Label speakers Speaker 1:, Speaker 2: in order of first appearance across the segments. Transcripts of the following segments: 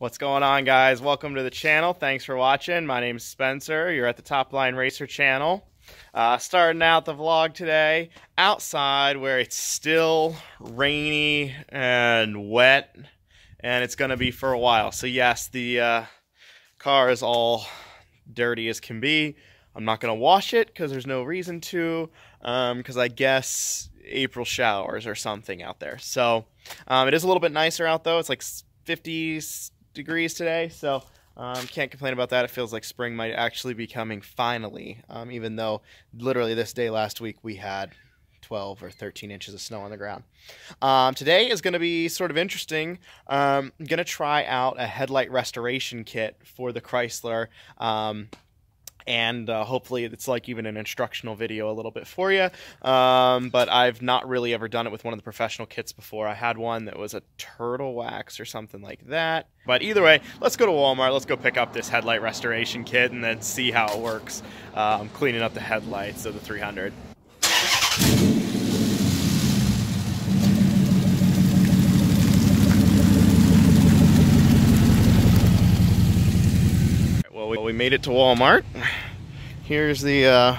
Speaker 1: What's going on, guys? Welcome to the channel. Thanks for watching. My name's Spencer. You're at the Top Line Racer channel. Uh, starting out the vlog today outside where it's still rainy and wet, and it's going to be for a while. So, yes, the uh, car is all dirty as can be. I'm not going to wash it because there's no reason to, because um, I guess April showers or something out there. So, um, it is a little bit nicer out though. It's like 50 degrees today, so um, can't complain about that. It feels like spring might actually be coming finally, um, even though literally this day last week we had 12 or 13 inches of snow on the ground. Um, today is going to be sort of interesting. Um, I'm going to try out a headlight restoration kit for the Chrysler. And uh, hopefully it's like even an instructional video a little bit for you. Um, but I've not really ever done it with one of the professional kits before. I had one that was a turtle wax or something like that. But either way, let's go to Walmart. Let's go pick up this headlight restoration kit and then see how it works. Um, cleaning up the headlights of the 300. Well, we made it to Walmart. Here's the uh,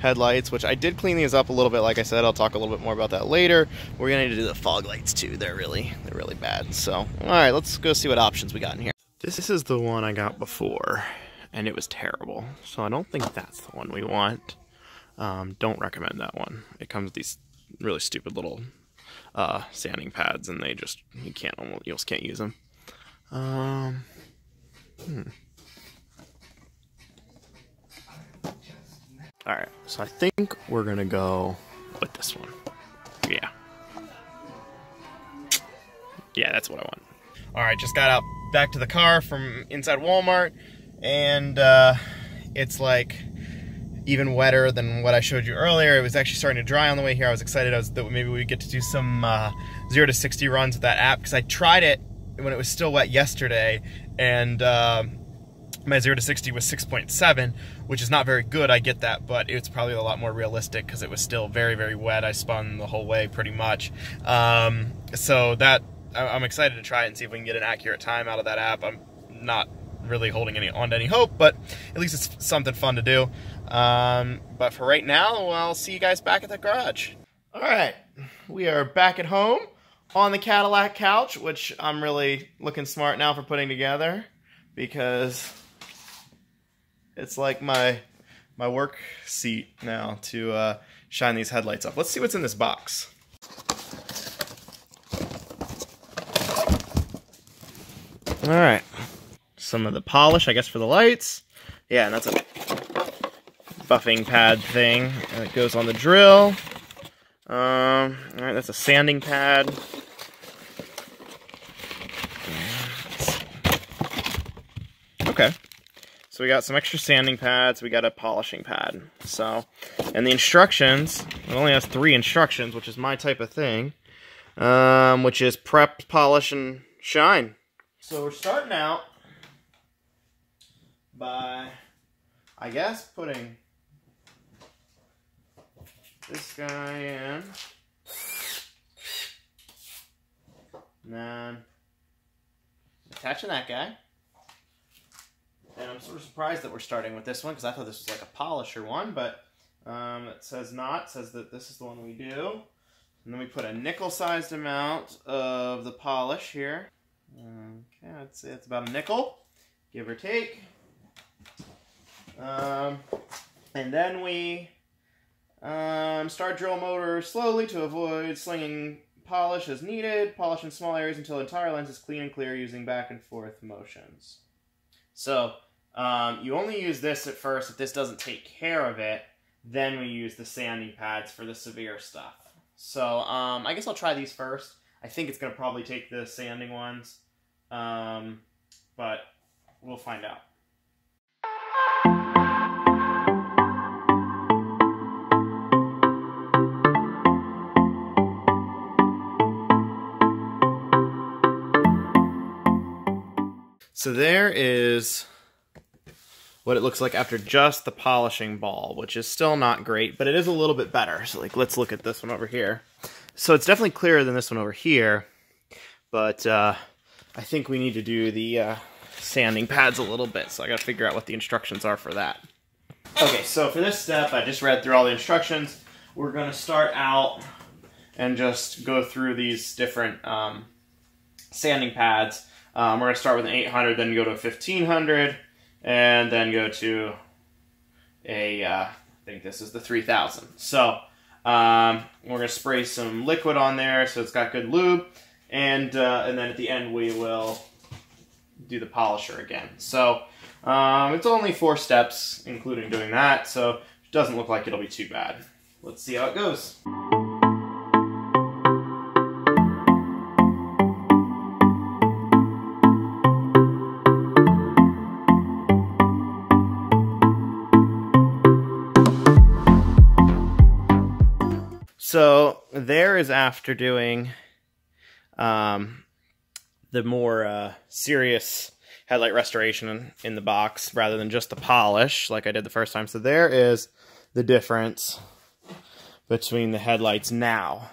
Speaker 1: headlights, which I did clean these up a little bit. Like I said, I'll talk a little bit more about that later. We're gonna need to do the fog lights too. They're really, they're really bad. So, all right, let's go see what options we got in here. This is the one I got before, and it was terrible. So I don't think that's the one we want. Um, don't recommend that one. It comes with these really stupid little uh, sanding pads, and they just you can't almost you almost can't use them. Um, hmm. Alright, so I think we're gonna go with this one. Yeah. Yeah, that's what I want. Alright, just got out back to the car from inside Walmart, and uh, it's like even wetter than what I showed you earlier. It was actually starting to dry on the way here. I was excited I was, that maybe we'd get to do some uh, 0 to 60 runs with that app, because I tried it when it was still wet yesterday, and uh, my 0 to 60 was 6.7, which is not very good, I get that, but it's probably a lot more realistic because it was still very, very wet. I spun the whole way pretty much. Um, so that, I'm excited to try it and see if we can get an accurate time out of that app. I'm not really holding any on to any hope, but at least it's something fun to do. Um, but for right now, I'll see you guys back at the garage. All right, we are back at home on the Cadillac couch, which I'm really looking smart now for putting together because it's like my my work seat now to uh, shine these headlights up. Let's see what's in this box. All right, some of the polish, I guess, for the lights. Yeah, and that's a buffing pad thing that goes on the drill. Um, all right, that's a sanding pad. Okay. So we got some extra sanding pads, we got a polishing pad. So, and the instructions, it only has three instructions, which is my type of thing, um, which is prep, polish, and shine. So we're starting out by, I guess, putting this guy in. And then attaching that guy. And I'm sort of surprised that we're starting with this one because I thought this was like a polisher one, but um, it says not. Says that this is the one we do. And then we put a nickel-sized amount of the polish here. Okay, I'd say it's about a nickel, give or take. Um, and then we um, start drill motor slowly to avoid slinging polish as needed. Polish in small areas until entire lens is clean and clear using back and forth motions. So um, you only use this at first if this doesn't take care of it. Then we use the sanding pads for the severe stuff. So um, I guess I'll try these first. I think it's going to probably take the sanding ones, um, but we'll find out. So there is what it looks like after just the polishing ball, which is still not great, but it is a little bit better. So like, let's look at this one over here. So it's definitely clearer than this one over here, but uh, I think we need to do the uh, sanding pads a little bit, so I gotta figure out what the instructions are for that. Okay, so for this step, I just read through all the instructions. We're gonna start out and just go through these different um, sanding pads. Um, we're gonna start with an 800, then go to a 1500, and then go to a, uh, I think this is the 3000. So um, we're gonna spray some liquid on there so it's got good lube, and uh, and then at the end we will do the polisher again. So um, it's only four steps, including doing that, so it doesn't look like it'll be too bad. Let's see how it goes. There is after doing um, the more uh, serious headlight restoration in the box rather than just the polish like I did the first time. So there is the difference between the headlights now.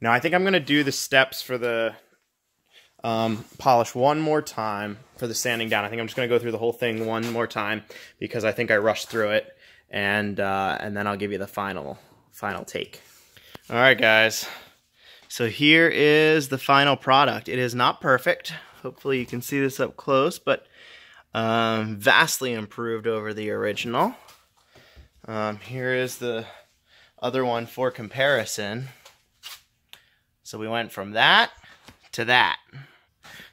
Speaker 1: Now I think I'm going to do the steps for the um, polish one more time for the sanding down. I think I'm just going to go through the whole thing one more time because I think I rushed through it and uh, and then I'll give you the final final take. All right, guys. So here is the final product. It is not perfect. Hopefully you can see this up close, but um, vastly improved over the original. Um, here is the other one for comparison. So we went from that to that.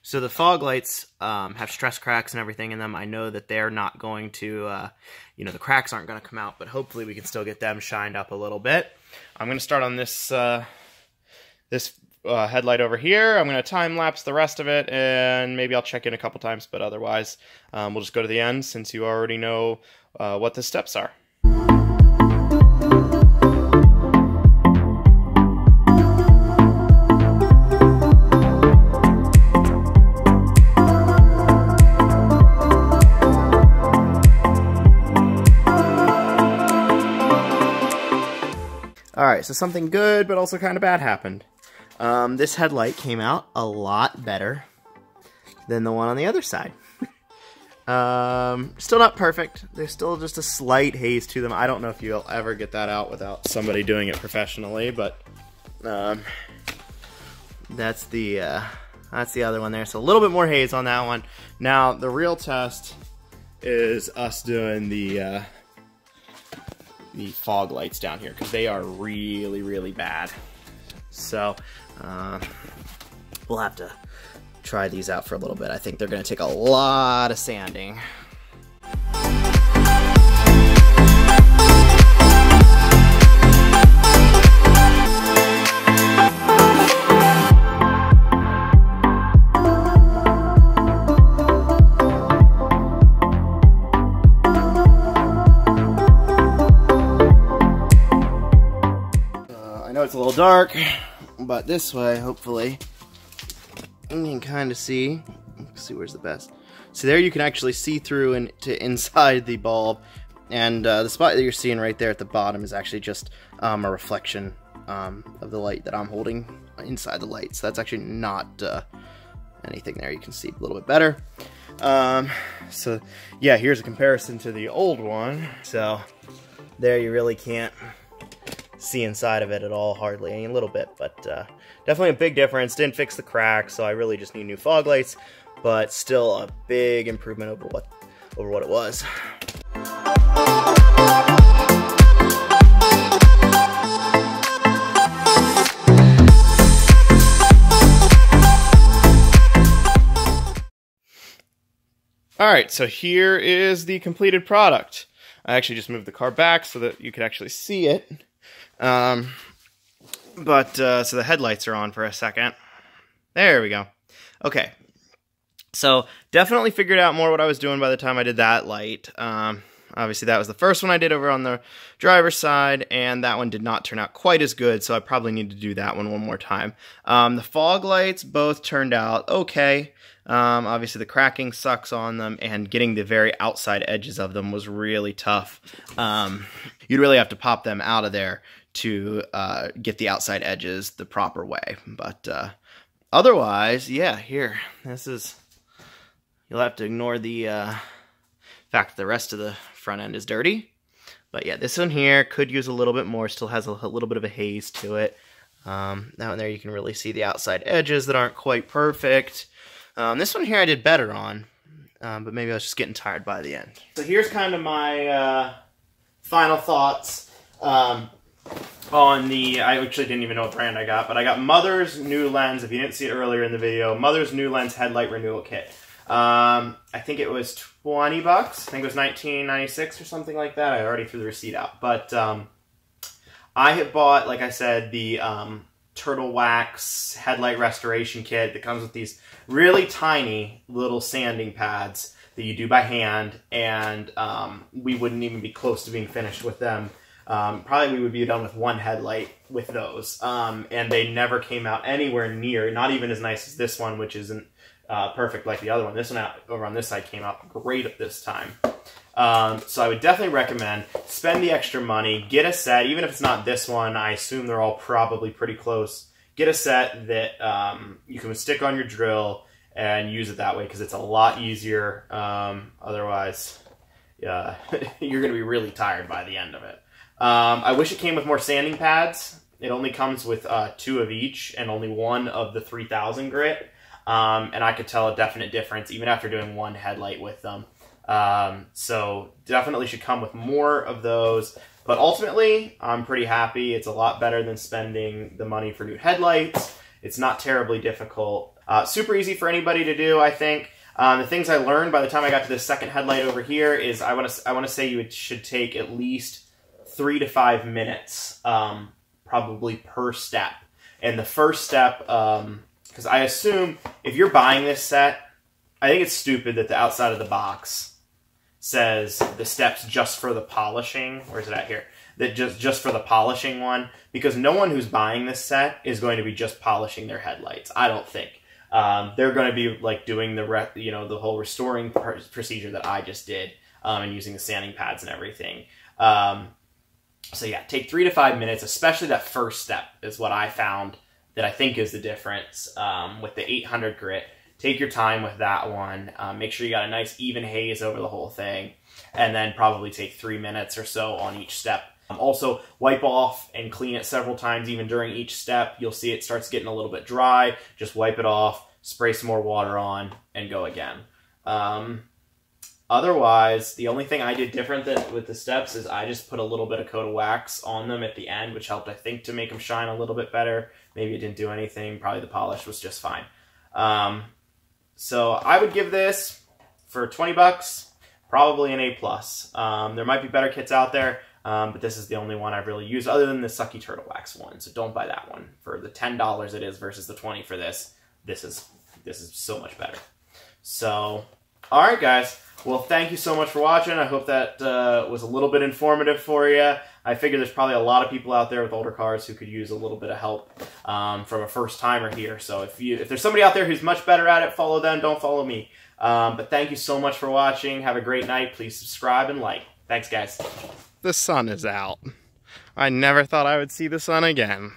Speaker 1: So the fog lights um, have stress cracks and everything in them. I know that they're not going to, uh, you know, the cracks aren't going to come out, but hopefully we can still get them shined up a little bit. I'm going to start on this uh, this uh, headlight over here. I'm going to time lapse the rest of it, and maybe I'll check in a couple times, but otherwise um, we'll just go to the end since you already know uh, what the steps are. Alright, so something good but also kind of bad happened. Um, this headlight came out a lot better than the one on the other side. um, still not perfect. There's still just a slight haze to them. I don't know if you'll ever get that out without somebody doing it professionally, but um, that's the uh, that's the other one there. So a little bit more haze on that one. Now the real test is us doing the uh, the fog lights down here because they are really, really bad. So uh, we'll have to try these out for a little bit. I think they're to take a lot of sanding. Dark, but this way, hopefully, you can kind of see. Let's see where's the best. So there you can actually see through into inside the bulb, and uh, the spot that you're seeing right there at the bottom is actually just um, a reflection um, of the light that I'm holding inside the light. So that's actually not uh, anything there. You can see a little bit better. Um, so yeah, here's a comparison to the old one. So there you really can't see inside of it at all, hardly, a little bit, but uh, definitely a big difference. Didn't fix the cracks, so I really just need new fog lights, but still a big improvement over what over what it was. All right, so here is the completed product. I actually just moved the car back so that you could actually see it. Um, but, uh, so the headlights are on for a second. There we go. Okay. So, definitely figured out more what I was doing by the time I did that light. Um, obviously, that was the first one I did over on the driver's side, and that one did not turn out quite as good, so I probably need to do that one one more time. Um, the fog lights both turned out okay. Um, obviously, the cracking sucks on them, and getting the very outside edges of them was really tough. Um, you'd really have to pop them out of there to uh, get the outside edges the proper way. But uh, otherwise, yeah, here, this is, you'll have to ignore the uh, fact the rest of the front end is dirty. But yeah, this one here could use a little bit more, still has a, a little bit of a haze to it. Um, down there you can really see the outside edges that aren't quite perfect. Um, this one here I did better on, um, but maybe I was just getting tired by the end. So here's kind of my uh, final thoughts um, on the, I actually didn't even know what brand I got, but I got Mother's NuLens, if you didn't see it earlier in the video, Mother's NuLens Headlight Renewal Kit. Um, I think it was 20 bucks. I think it was 1996 or something like that. I already threw the receipt out. But um, I had bought, like I said, the um, Turtle Wax Headlight Restoration Kit that comes with these really tiny little sanding pads that you do by hand, and um, we wouldn't even be close to being finished with them. Um, probably we would be done with one headlight with those, um, and they never came out anywhere near, not even as nice as this one, which isn't uh, perfect like the other one. This one out over on this side came out great at this time. Um, so I would definitely recommend spend the extra money, get a set, even if it's not this one. I assume they're all probably pretty close. Get a set that um, you can stick on your drill and use it that way because it's a lot easier. Um, otherwise, yeah, you're going to be really tired by the end of it. Um, I wish it came with more sanding pads. It only comes with uh, two of each and only one of the 3000 grit. Um, and I could tell a definite difference even after doing one headlight with them. Um, so definitely should come with more of those. But ultimately, I'm pretty happy. It's a lot better than spending the money for new headlights. It's not terribly difficult. Uh, super easy for anybody to do, I think. Um, the things I learned by the time I got to the second headlight over here is I want to I want to say you should take at least three to five minutes, um, probably per step. And the first step, because I assume if you're buying this set, I think it's stupid that the outside of the box says the steps just for the polishing. Where's it at here? That just just for the polishing one, because no one who's buying this set is going to be just polishing their headlights. I don't think. Um, they're going to be like doing the you know the whole restoring procedure that I just did um, and using the sanding pads and everything. Um, so yeah, take three to five minutes, especially that first step is what I found that I think is the difference um, with the 800 grit Take your time with that one. Um, make sure you got a nice even haze over the whole thing. And then probably take three minutes or so on each step. Um, also, wipe off and clean it several times even during each step. You'll see it starts getting a little bit dry. Just wipe it off, spray some more water on, and go again. Otherwise, the only thing I did different than with the steps is I just put a little bit of coat of wax on them at the end, which helped, I think, to make them shine a little bit better. Maybe it didn't do anything. Probably the polish was just fine. Um, so I would give this for 20 bucks, probably an A plus. Um, there might be better kits out there, um, but this is the only one I've really used, other than the Sucky Turtle Wax one. So don't buy that one for the ten dollars it is versus the 20 for this. This is this is so much better. So, all right, guys. Well, thank you so much for watching. I hope that uh, was a little bit informative for you. I figure there's probably a lot of people out there with older cars who could use a little bit of help um, from a first timer here. So if you if there's somebody out there who's much better at it, follow them. Don't follow me. Um, but thank you so much for watching. Have a great night. Please subscribe and like. Thanks, guys.
Speaker 2: The sun is out. I never thought I would see the sun again.